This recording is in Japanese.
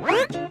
What?